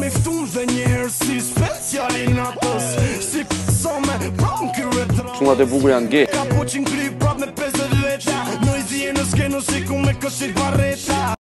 me ftun dhe si speciali në pës Si pësome, pra më kërë të rrë Shumë atë e bugur janë gje me 50 leta